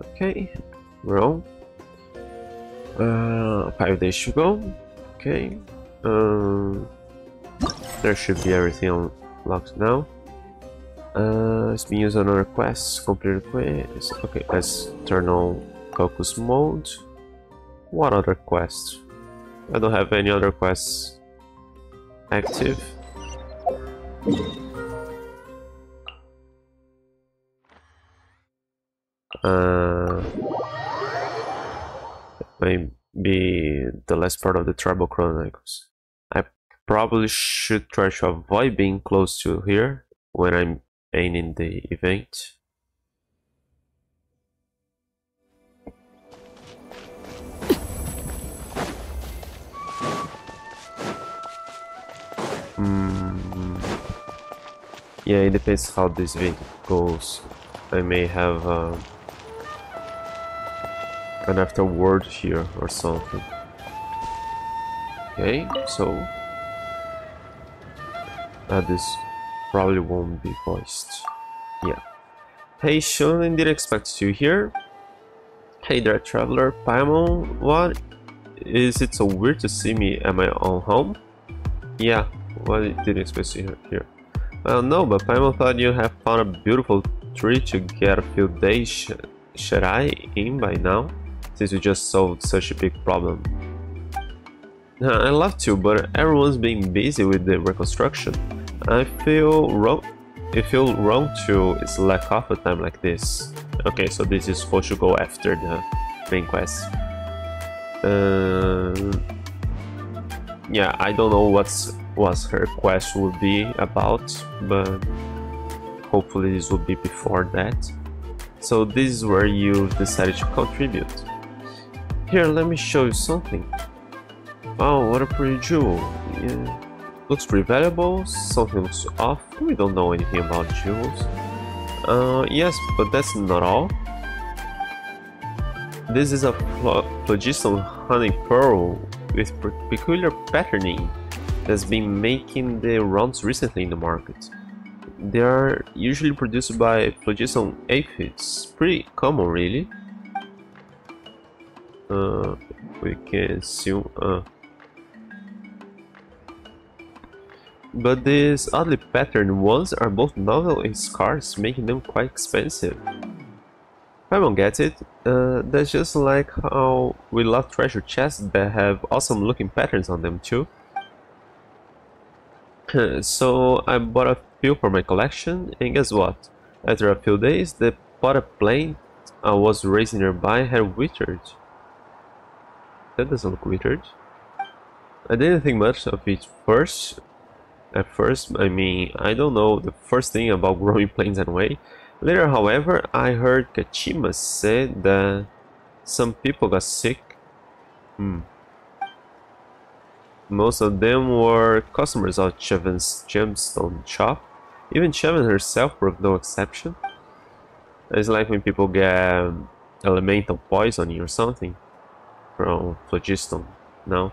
Okay, we're on. Uh, five days to go. Okay. Um, there should be everything unlocked now. Uh, it's been used on other quests. Complete quest. Okay, let's turn on focus mode. What other quest? I don't have any other quests active. Uh, maybe the last part of the Tribal Chronicles. I probably should try to avoid being close to here when I'm ending the event. Mm. Yeah, it depends how this event goes. I may have uh, an afterword here or something. Okay, so uh, this probably won't be voiced. Yeah. Hey Shun, I didn't expect you here. Hey there, traveler. Paimon, what? Is it so weird to see me at my own home? Yeah, what didn't expect you here? Well, no, but Paimon thought you have found a beautiful tree to get a few days. Sh should I in by now? Since you just solved such a big problem. I love to, but everyone's being busy with the reconstruction. I feel wrong. I feel wrong to slack off a time like this. Okay, so this is supposed to go after the main quest. Uh, yeah, I don't know what's what her quest would be about, but hopefully this will be before that. So this is where you decided to contribute. Here, let me show you something. Oh, what a pretty jewel. Yeah. Looks pretty valuable, something looks off. We don't know anything about jewels. Uh, yes, but that's not all. This is a phlogiston honey pearl with peculiar patterning that's been making the rounds recently in the market. They are usually produced by phlogiston aphids, pretty common really. We can assume. Uh, but these oddly patterned ones are both novel and scarce, making them quite expensive. I don't get it. Uh, that's just like how we love treasure chests that have awesome looking patterns on them too. so I bought a few for my collection and guess what? After a few days the potted plant I was raising nearby had withered. That doesn't look withered. I didn't think much of it first. At first, I mean, I don't know the first thing about growing plants anyway. Later, however, I heard Kachina say that some people got sick. Hmm. Most of them were customers of Cheven's gemstone shop. Even Cheven herself proved no exception. It's like when people get elemental poisoning or something from phlogiston. No?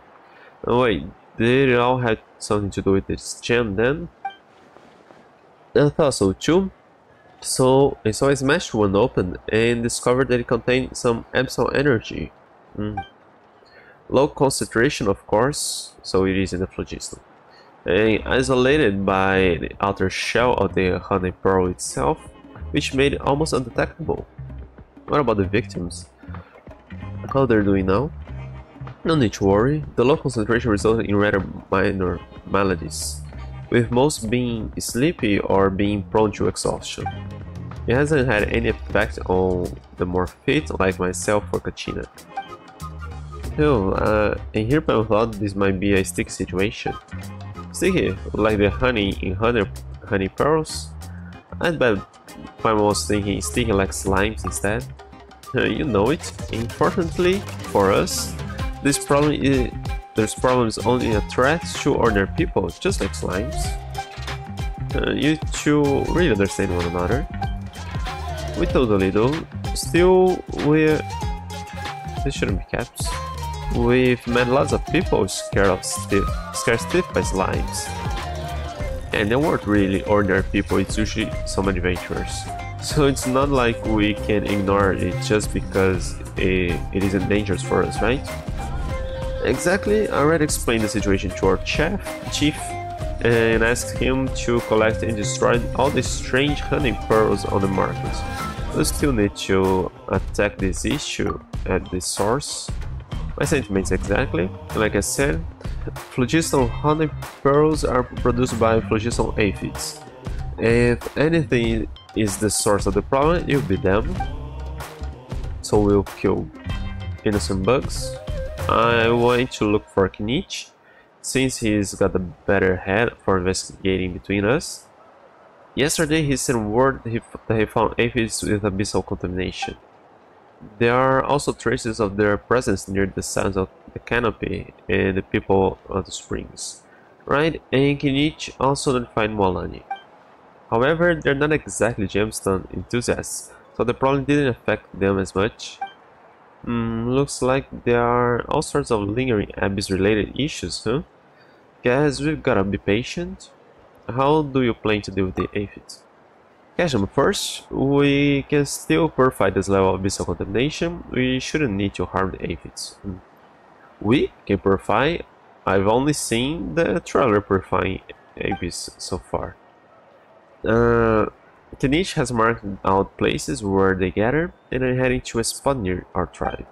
Oh wait, did it all have something to do with this gem then? I thought so too. So I saw I smashed one open and discovered that it contained some Abyssal energy. Mm. Low concentration of course, so it is in the phlogiston. And isolated by the outer shell of the honey pearl itself, which made it almost undetectable. What about the victims? How they're doing now? No need to worry, the low concentration resulted in rather minor maladies, with most being sleepy or being prone to exhaustion. It hasn't had any effect on the more fit like myself or Kachina. Still, uh, and here I thought this might be a sticky situation. Sticky, like the honey in honey, honey pearls? I bet I was thinking sticky like slimes instead. Uh, you know it. Importantly, for us, this problem is this problem is only a threat to ordinary people, just like slimes. Uh, you two really understand one another. We totally do. Still, we this shouldn't be caps. We've met lots of people scared of stiff, scared stiff by slimes. And they weren't really ordinary people, it's usually some adventurers. So it's not like we can ignore it just because it, isn't dangerous for us, right? Exactly, I already explained the situation to our chef, chief and asked him to collect and destroy all the strange honey pearls on the market. We still need to attack this issue at the source. My sentiments exactly, like I said, phlogiston honey pearls are produced by phlogiston aphids. If anything is the source of the problem, it will be them. So we'll kill innocent bugs. I want to look for Kinich since he's got a better head for investigating between us. Yesterday he sent word that he found aphids with abyssal contamination. There are also traces of their presence near the Scions of the Canopy and the people of the springs. Right, and Kinich also notified Mualani. However, they're not exactly gemstone enthusiasts, so the problem didn't affect them as much. Mm, looks like there are all sorts of lingering abyss-related issues, huh? Guess we've gotta be patient. How do you plan to deal with the aphids? Catch them first. We can still purify this level of abyssal contamination. We shouldn't need to harm the aphids. Mm. We can purify. I've only seen the trailer purifying aphids so far. Uh, Kinich has marked out places where they gather, and I'm heading to a spot near our tribe.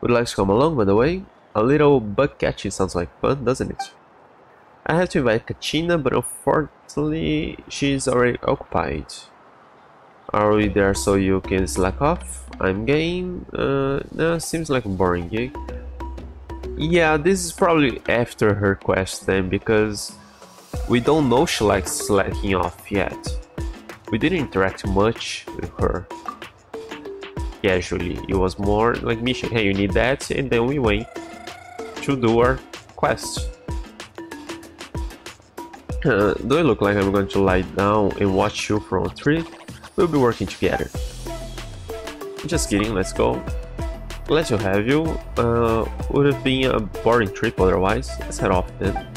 Would like to come along, by the way? A little bug catching sounds like fun, doesn't it? I have to invite Kachina, but unfortunately, she's already occupied. Are we there so you can slack off? I'm game. Uh, no, seems like a boring gig. Yeah, this is probably after her quest then, because we don't know she likes slacking off yet. We didn't interact much with her. Casually, it was more like mission, hey you need that, and then we went to do our quest. Uh, do I look like I'm going to lie down and watch you from a tree? We'll be working together. Just kidding, let's go. Glad to have you. Uh, would have been a boring trip otherwise. Let's head off then.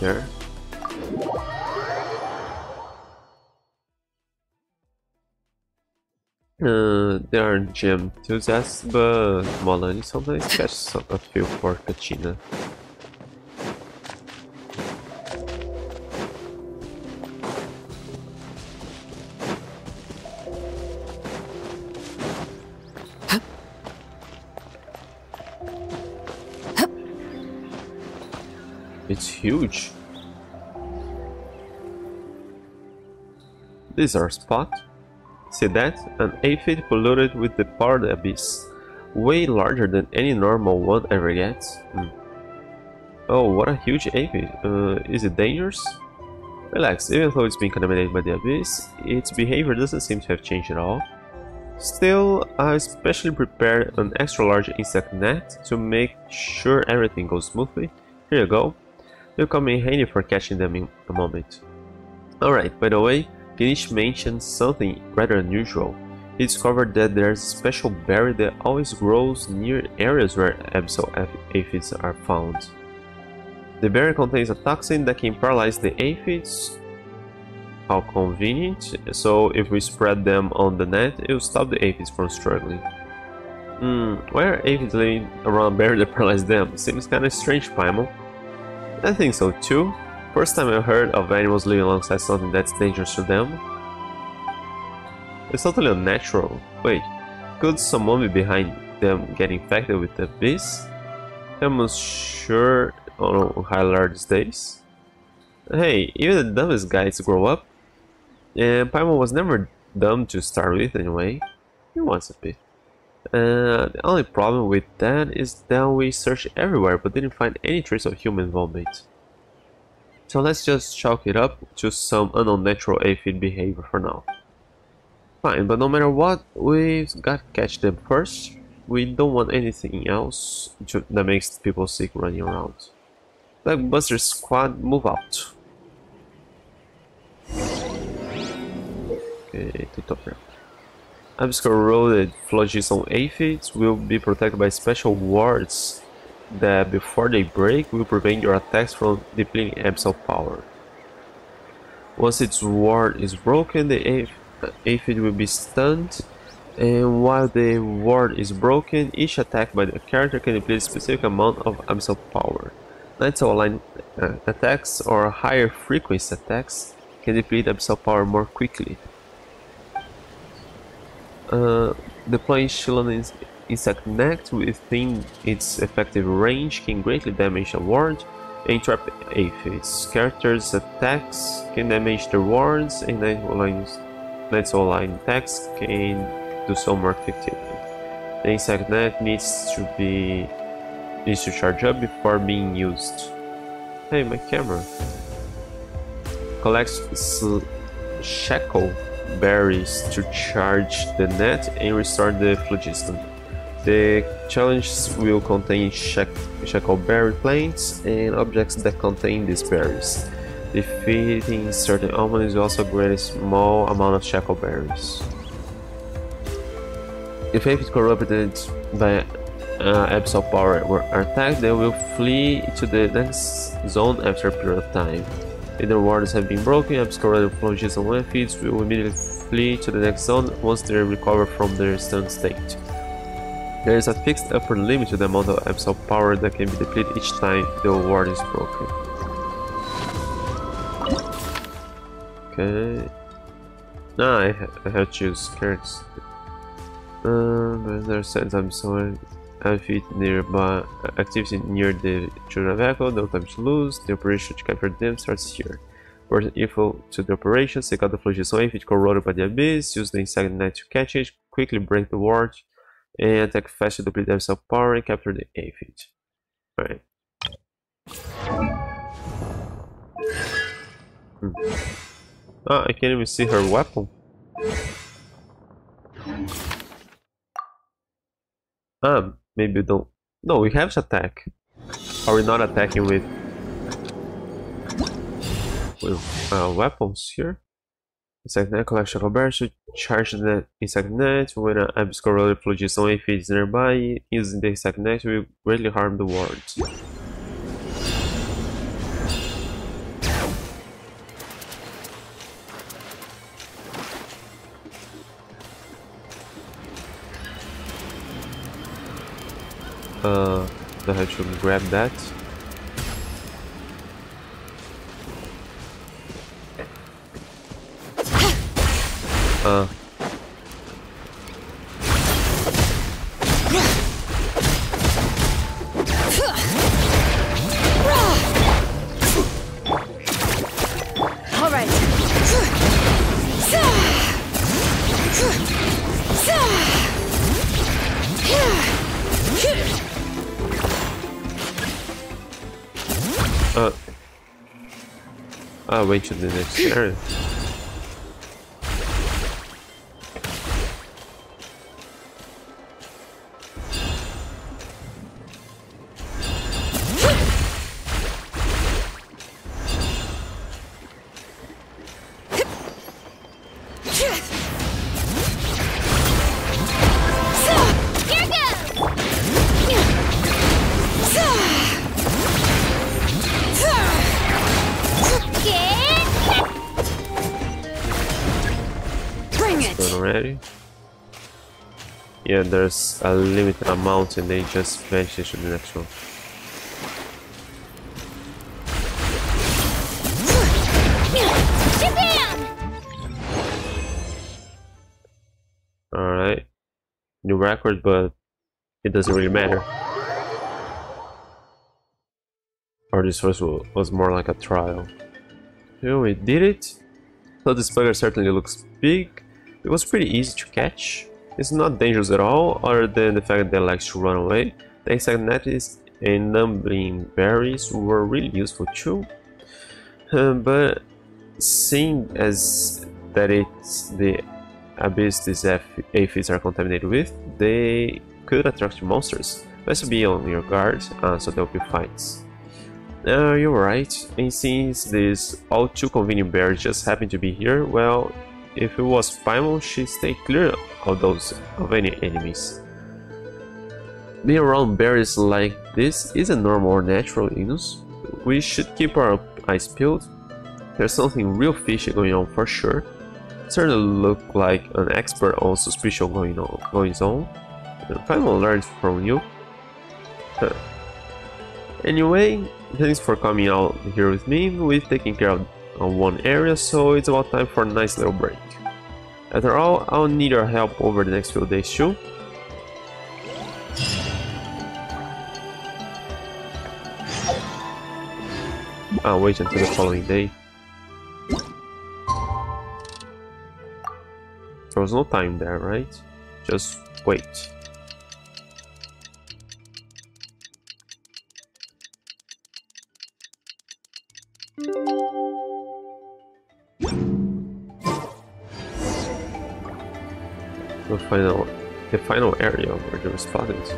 There. Uh, there are gem enthusiasts, but Mualani sometimes catches a few for Kachina. Is our spot. See that? An aphid polluted with the part abyss. Way larger than any normal one ever gets. Hmm. Oh, what a huge aphid. Uh, is it dangerous? Relax, even though it's been contaminated by the abyss, its behavior doesn't seem to have changed at all. Still, I especially prepared an extra large insect net to make sure everything goes smoothly. Here you go. They'll come in handy for catching them in a moment. Alright, by the way, Kinich mentioned something rather unusual. He discovered that there's a special berry that always grows near areas where abyssal aphids are found. The berry contains a toxin that can paralyze the aphids. How convenient. So if we spread them on the net, it will stop the aphids from struggling. Hmm, why are aphids laying around berry that paralyzes them? Seems kinda strange, Paimon. I think so too. First time I heard of animals living alongside something that's dangerous to them. It's totally unnatural. Wait, could someone be behind them getting infected with the beast? I'm sure on high large days. Hey, even the dumbest guys grow up. And Paimon was never dumb to start with anyway. He wants a bit. Uh, the only problem with that is that we searched everywhere but didn't find any trace of human involvement. So let's just chalk it up to some unnatural aphid behavior for now. Fine, but no matter what, we've got to catch them first. We don't want anything else to, that makes people sick running around. Bugbuster squad, move out. Okay, tutorial. Abyss-corroded Phlogiston aphids will be protected by special wards that before they break will prevent your attacks from depleting Abyssal power. Once its ward is broken, the aphid will be stunned and while the ward is broken, each attack by the character can deplete a specific amount of Abyssal power. Nightsoul line uh, attacks or higher frequency attacks can deplete Abyssal power more quickly. Uh, deploying Shieldon Insect Net within its effective range can greatly damage a ward and trap aphids. Characters' attacks can damage the wards and Nightsoul line attacks can do so more effectively. The insect net needs to be needs to charge up before being used. Hey, my camera. collects shackle berries to charge the net and restore the phlogiston. The challenge will contain shackleberry plants and objects that contain these berries. Defeating certain almonds will also grant a small amount of shackleberries. If Ape is corrupted by uh, Abyssal power or attack, they will flee to the next zone after a period of time. If their wards have been broken, Abyssal corrupted and feeds will immediately flee to the next zone once they recover from their stun state. There is a fixed upper limit to the amount of Abyssal power that can be depleted each time the ward is broken. Okay. Now I, ha I have to choose cards. Um, there are I'm sorry. Aphid nearby activity near the children Echo, no time to lose. The operation to capture them starts here. Worth info to the operation, seek out the Phlogiston Aphid corroded by the abyss, use the insect net to catch it, quickly break the ward, attack fast to deplete themselves power and capture the Aphid. Alright. Hmm. Ah, I can't even see her weapon. Um, maybe we don't. No, we have to attack. Are we not attacking with with uh, weapons here? Insect net collection of bears to charge the insect net when an abyss corroded phlogiston aphid is nearby. Using the insect net will greatly harm the wards. Uh, I to grab that. Uh, I went to the next. There's a limited amount and they just vanish to the next one. Alright. New record, but it doesn't really matter. Or this was, was more like a trial. Yeah, we did it. So this bugger certainly looks big. It was pretty easy to catch. It's not dangerous at all, other than the fact that it likes to run away. The insect nets and numbing berries were really useful too. Uh, but seeing as that it's the abyss these aphids are contaminated with, they could attract monsters. Best be on your guard, uh, so there'll be fights. Uh, you're right, and since these all too convenient bears just happen to be here, well, if it was Paimon, she'd stay clear of those of any enemies. Being around berries like this isn't normal or natural illness. We should keep our eyes peeled. There's something real fishy going on for sure. Certainly look like an expert on suspicion going on. Going on. I will learn from you. Anyway, thanks for coming out here with me. We've taken care of one area, so it's about time for a nice little break. After all, I'll need your help over the next few days too. I'll wait until the following day. There was no time there, right? Just wait. The final, the final area where the spot is.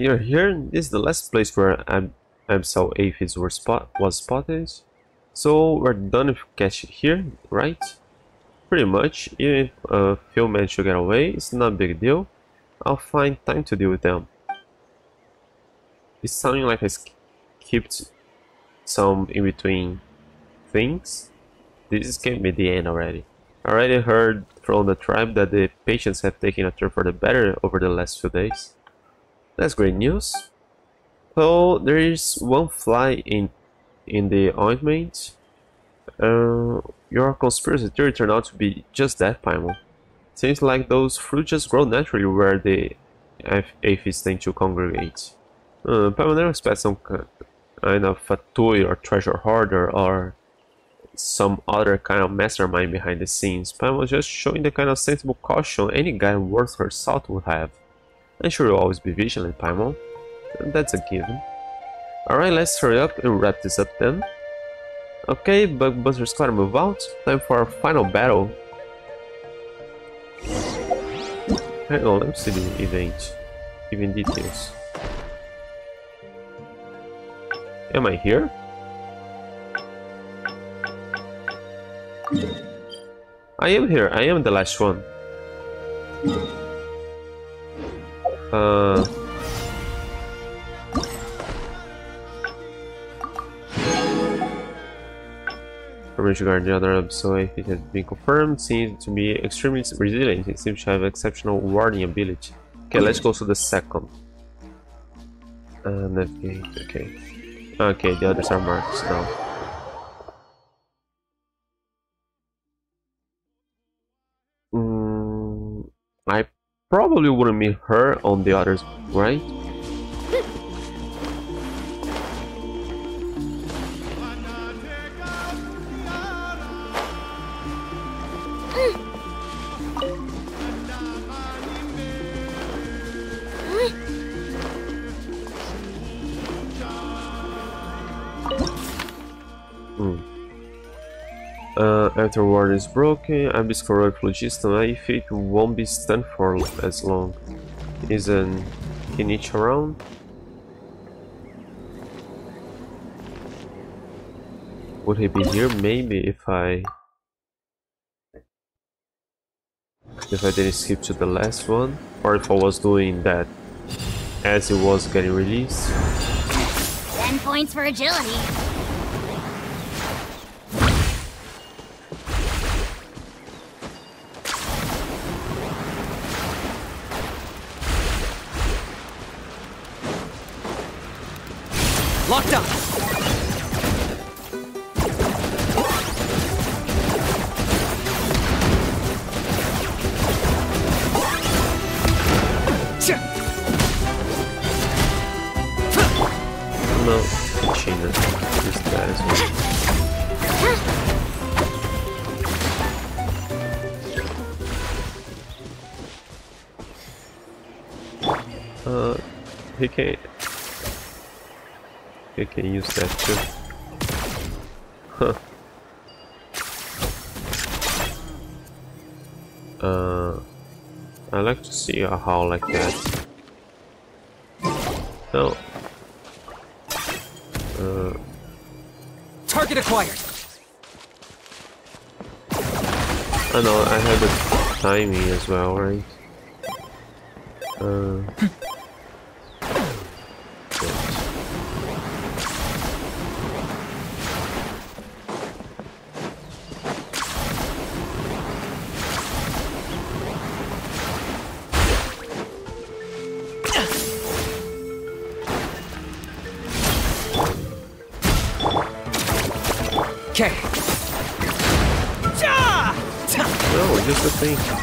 You're here. This is the last place where I Am Amsel aphids were spot was spotted. So we're done with catching here, right? Pretty much. Even if a few manage to get away, it's not a big deal. I'll find time to deal with them. It's sounding like I skipped some in between things. This can't be the end already. I already heard from the tribe that the patients have taken a turn for the better over the last few days. That's great news. So there is one fly in in the ointment. Uh, your conspiracy theory turned out to be just that, Paimon. Seems like those fruits just grow naturally where the aphids tend to congregate. Uh, Paimon never expect some kind of a toy or treasure hoarder or some other kind of mastermind behind the scenes. Paimon just showing the kind of sensible caution any guy worth her salt would have. I'm sure you'll always be vigilant, Paimon. That's a given. Alright, let's hurry up and wrap this up then. Okay, Bugbuster Squad move out. Time for our final battle. Hang on, let me see the event. Even details. Am I here? I am here, I am the last one. Uh, Information regarding the other episode, it has been confirmed, seems to be extremely resilient. It seems to have exceptional warding ability. Okay, let's go to the second. Uh, navigate, okay. Okay, the others are marked now. Mm, I probably wouldn't meet her on the others, right? After ward is broken, Abyss Corrode Phlogiston if it won't be stunned for as long. Isn't in each around? Would he be here? Maybe if I... If I didn't skip to the last one, or if I was doing that as it was getting released. 10 points for agility. Locked up. Can use that too. Huh. Uh, I like to see a howl like that. No. Uh, Target acquired. I know I had the timing as well, right? Uh, Okay. No, just the thing.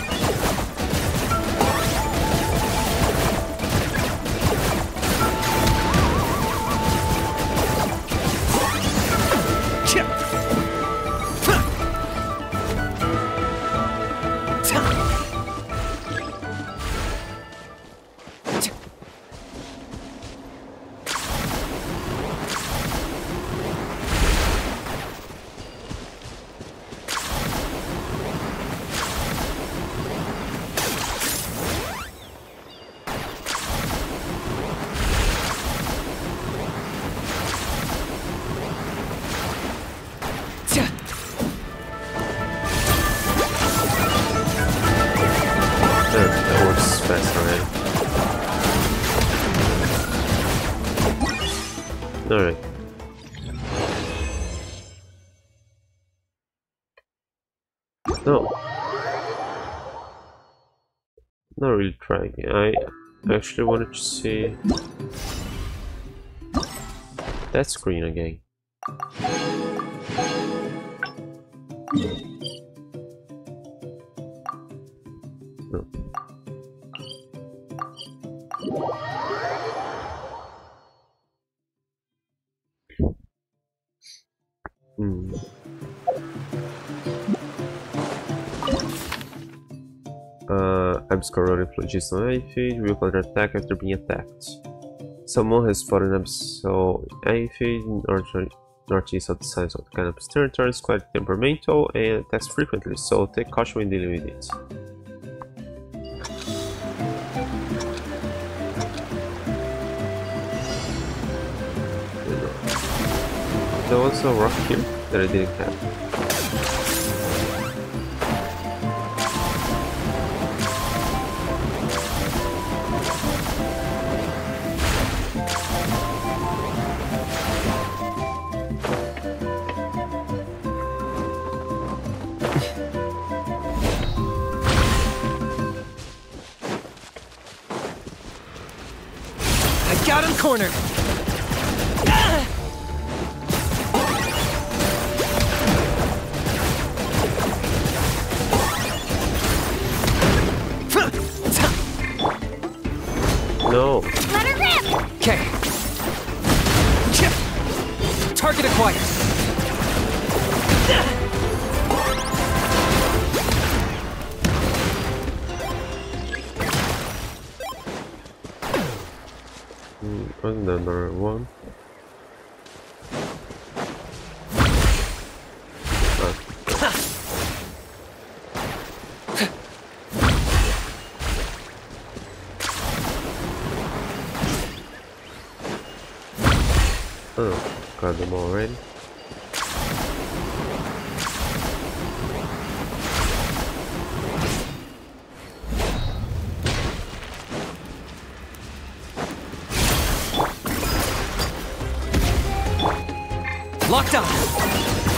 No. Not really trying. I actually wanted to see that screen again. Uh, Abscor refugees on Aphid will counterattack after being attacked. Someone has fought an Abscor Aphid north northeast of the Scions of the Canopy territory is quite temperamental and attacks frequently, so take caution when dealing with it. There was a rock here that I didn't have. Got him cornered. Locked on.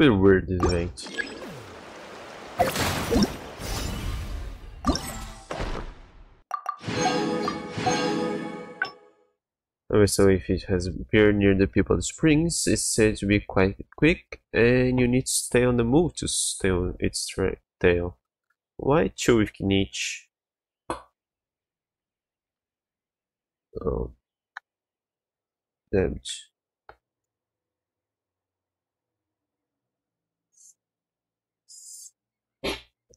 Bit weird this. Okay, so if it has appeared near the People Springs, it's said to be quite quick, and you need to stay on the move to steal its tail. Why chill with Kinich? Oh. Damage.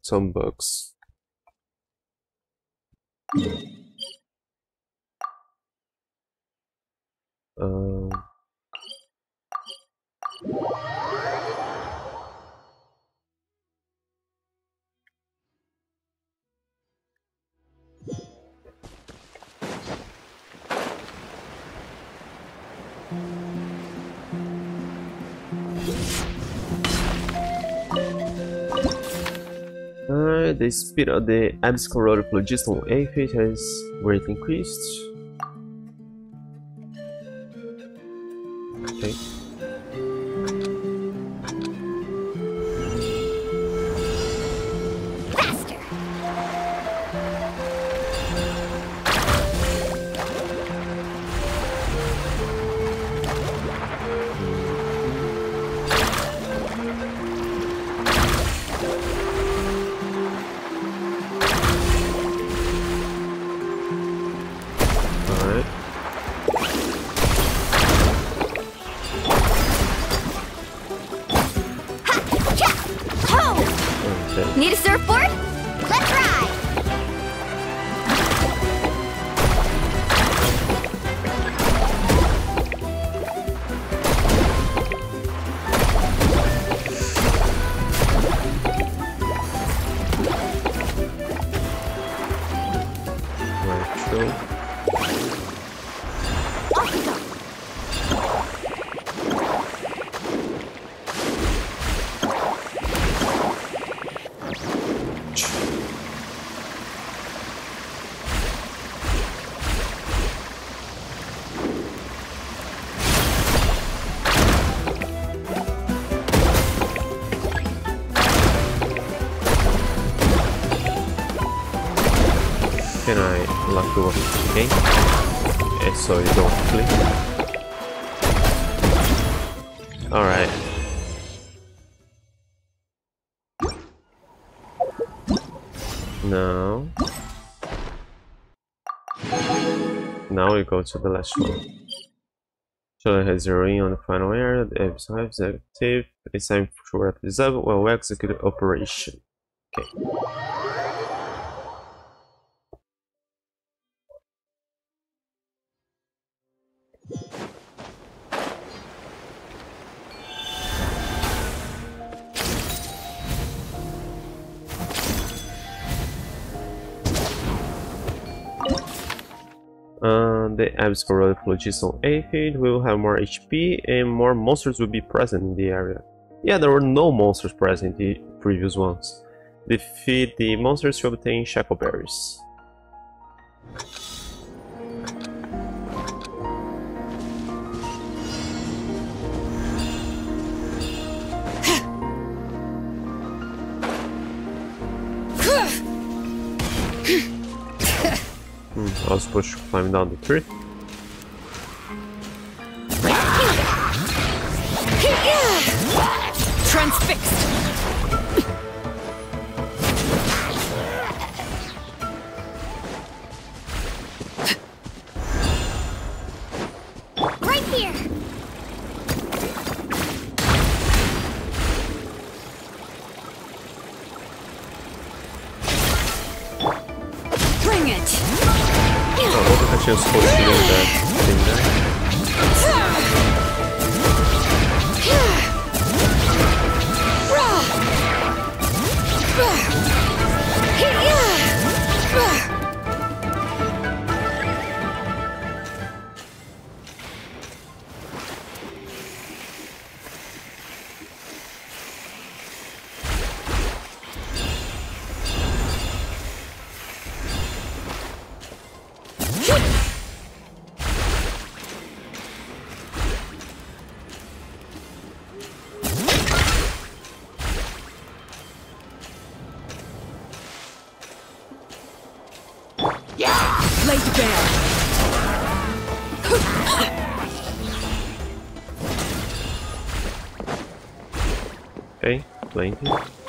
Some bugs. Um. Uh, the speed of the Road Phlogiston aphid has greatly increased. So you don't click. Alright. Now. Now we go to the last one. Charlie has zeroing on the final area. The episode is active. It's time to wrap this up while we execute the operation. Okay. Uh, the Abyss Corroded Aphid will have more HP and more monsters will be present in the area. Yeah, there were no monsters present in the previous ones. Defeat the monsters to obtain Shackleberries. Hmm, I was supposed to climb down the tree. Oh, look Okay, plenty. Right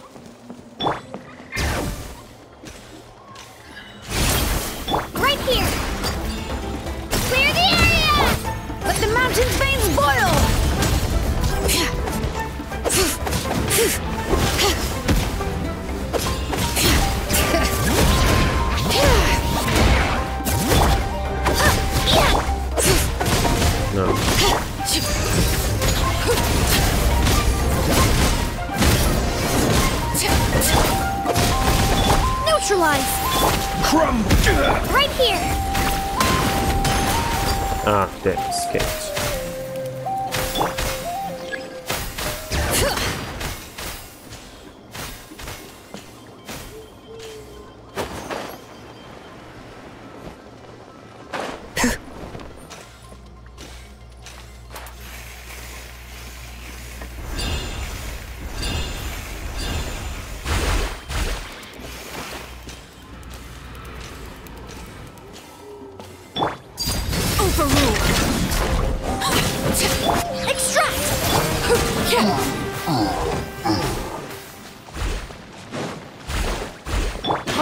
All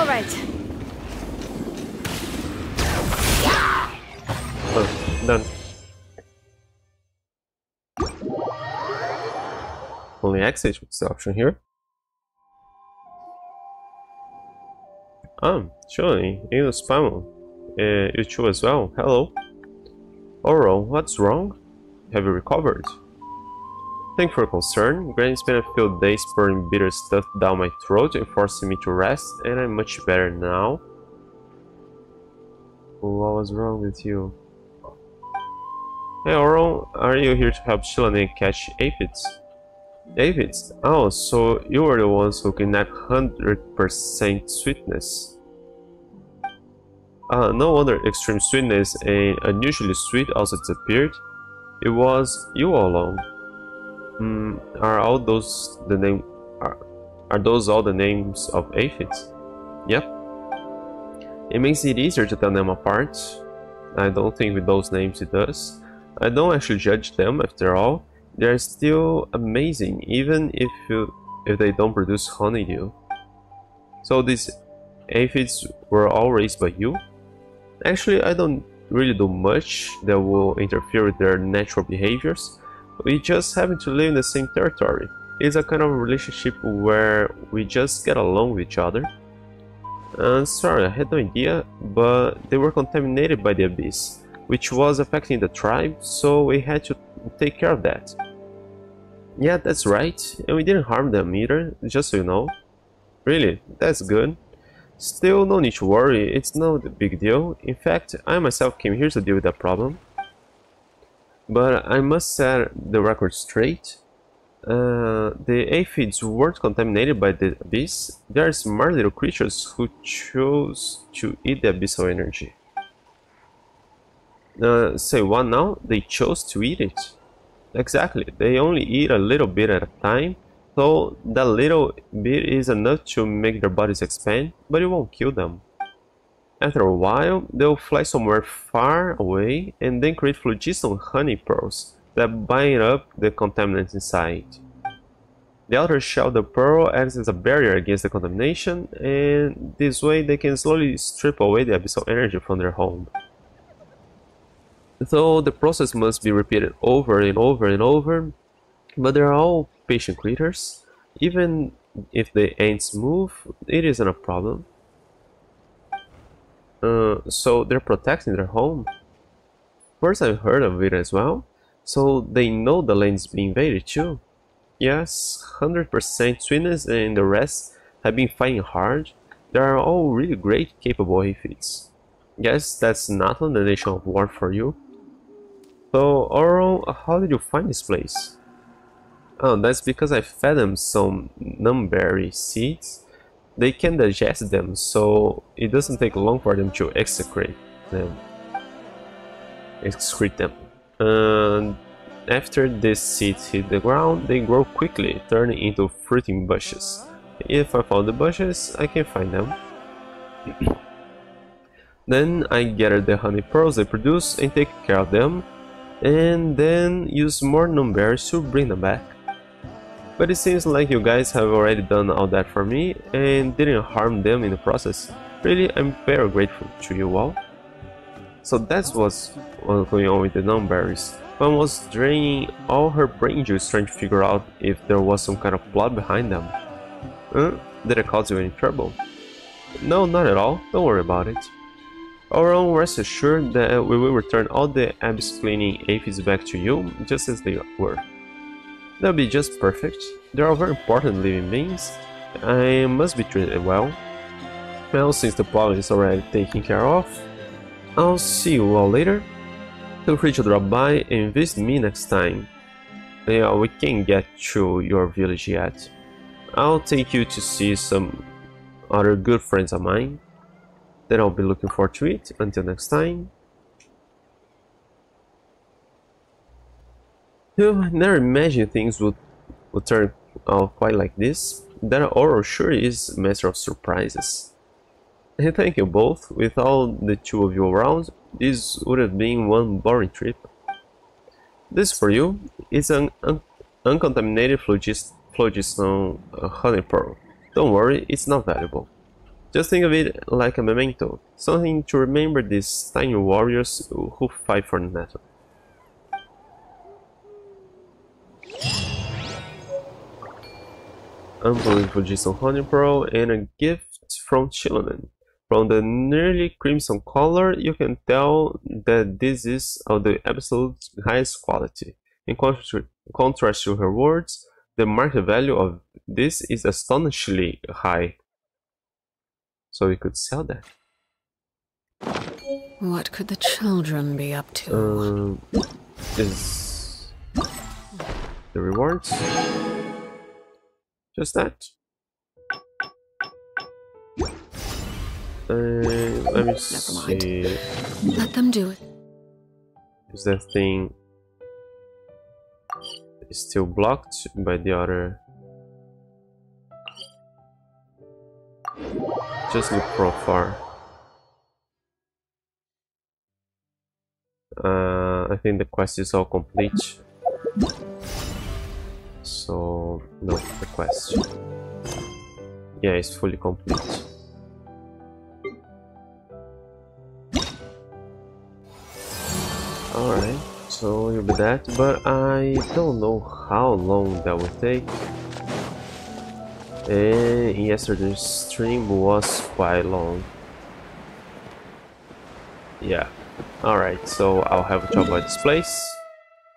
right. Oh, done. Only exit was the option here. Um, surely, you spam. Uh, you too as well. Hello. Oro, what's wrong? Have you recovered? Thank you for concern. Granny spent a few days pouring bitter stuff down my throat and forcing me to rest, and I'm much better now. What was wrong with you? Hey Oro, are you here to help Xilonen catch aphids? Aphids? Oh, so you were the ones who kidnapped 100% sweetness. Uh, no wonder extreme sweetness and unusually sweet also disappeared. It was you all. Hmm, are all those the name are, are those all the names of aphids? Yep. It makes it easier to tell them apart. I don't think with those names it does. I don't actually judge them after all. They're still amazing even if you if they don't produce honeydew. So these aphids were all raised by you? Actually, I don't really do much that will interfere with their natural behaviors. We just happen to live in the same territory. It's a kind of relationship where we just get along with each other. Uh, sorry, I had no idea, but they were contaminated by the abyss, which was affecting the tribe, so we had to take care of that. Yeah, that's right, and we didn't harm them either, just so you know. Really, that's good. Still, no need to worry, it's not a big deal. In fact, I myself came here to deal with that problem. But I must set the record straight. Uh, the aphids weren't contaminated by the abyss. They are smart little creatures who chose to eat the abyssal energy. Uh, say what now? They chose to eat it. Exactly, they only eat a little bit at a time, so that little bit is enough to make their bodies expand, but it won't kill them. After a while, they'll fly somewhere far away and then create phlogiston honey pearls that bind up the contaminants inside. The outer shell of the pearl acts as a barrier against the contamination, and this way they can slowly strip away the abyssal energy from their home. Though the process must be repeated over and over and over, but they're all patient creatures. Even if the ants move, it isn't a problem. Uh, so they're protecting their home. First, I've heard of it as well. So they know the land's being invaded too. Yes, 100% sweetness and the rest have been fighting hard. They are all really great, capable aphids. Guess that's not on the nation of war for you. So, Oro, how did you find this place? Oh, that's because I fed them some numberry seeds. They can digest them, so it doesn't take long for them to excrete them. Excrete them. And after these seeds hit the ground, they grow quickly, turning into fruiting bushes. If I found the bushes, I can find them. Then I gather the honey pearls they produce and take care of them, and then use more numberries to bring them back. But it seems like you guys have already done all that for me and didn't harm them in the process. Really, I'm very grateful to you all. So that's what's going on with the numberries. Paimon was draining all her brain juice trying to figure out if there was some kind of plot behind them. Huh? Did it cause you any trouble? No, not at all. Don't worry about it. Our own rest assured that we will return all the abyss cleaning aphids back to you, just as they were. That'll be just perfect. They are very important living beings. I must be treated well. Well, since the problem is already taken care of, I'll see you all later. Feel free to drop by and visit me next time. Yeah, we can't get to your village yet. I'll take you to see some other good friends of mine. Then I'll be looking forward to it. Until next time. I never imagined things would, would turn out quite like this. That Oro sure is a master of surprises. And thank you both. Without the two of you around, this would have been one boring trip. This for you. It's an un uncontaminated phlogiston uh, honey pearl. Don't worry, it's not valuable. Just think of it like a memento, something to remember these tiny warriors who fight for Natlan. Unbelievable Jason Honey Pearl and a gift from Xilonen. From the nearly crimson color, you can tell that this is of the absolute highest quality. In contrast to her words, the market value of this is astonishingly high. So we could sell that. What could the children be up to? Um, is the rewards? Just that. Uh, let me see. Let them do it. Is that thing is still blocked by the other? Just look profile. Uh, I think the quest is all complete. So, no, the quest. Yeah, it's fully complete. Alright, so you'll be that, but I don't know how long that will take. And yesterday's stream was quite long. Yeah. Alright, so I'll have to avoid this place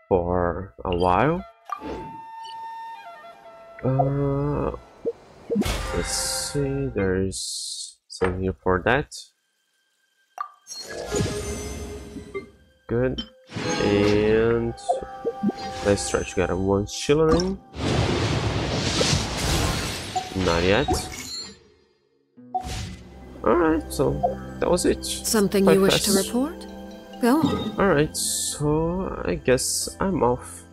for a while. Uh, let's see, there's some here for that. Good. And let's try to get a one shillering. Not yet. Alright, so that was it. Something Quite you wish fast. to report? Go on. Alright, so I guess I'm off.